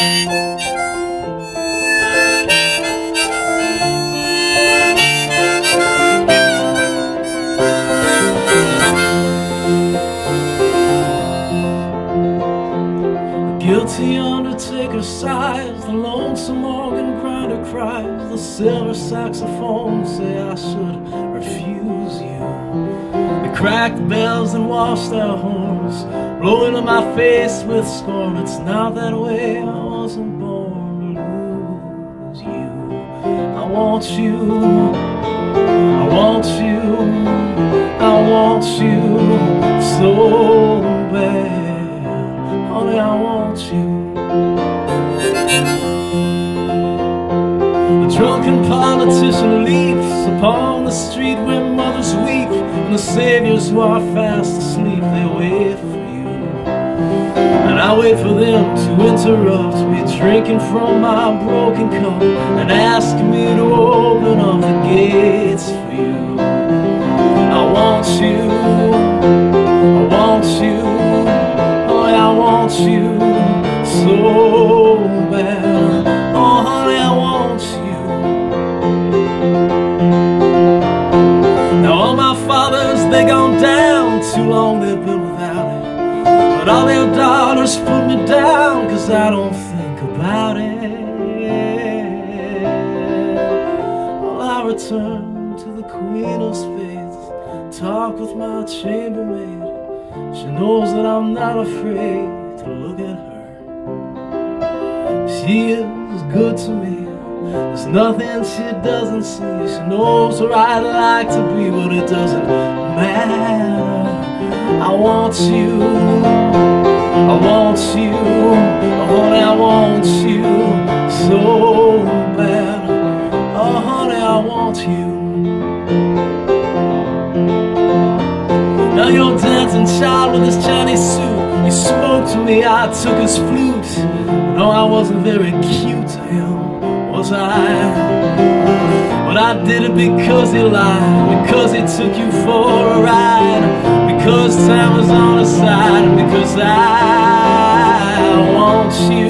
Guilty undertaker sighs, the lonesome organ grinder cries, the silver saxophone say I should refuse you. They crack bells and wash their horns blowing in my face with scorn. It's not that way, I wasn't born to lose you. I want you, I want you, I want you so bad. Honey, I want you. The drunken politician leaps upon the street where mothers weep, and the saviors who are fast asleep, they wait. And I wait for them to interrupt me, drinking from my broken cup, and ask me to open up the gates for you. Daughters put me down, cause I don't think about it. Well, I return to the Queen of Spades, talk with my chambermaid. She knows that I'm not afraid to look at her. She is good to me. There's nothing she doesn't see. She knows where I'd like to be, but it doesn't matter. I want you. I want you. Oh, honey, I want you so bad. Oh, honey, I want you. Now your dancing child with his Chinese suit. He spoke to me, I took his flute. No, I wasn't very cute to him, was I? But I did it because he lied, because he took you for a ride, because time was on his side, because I want you.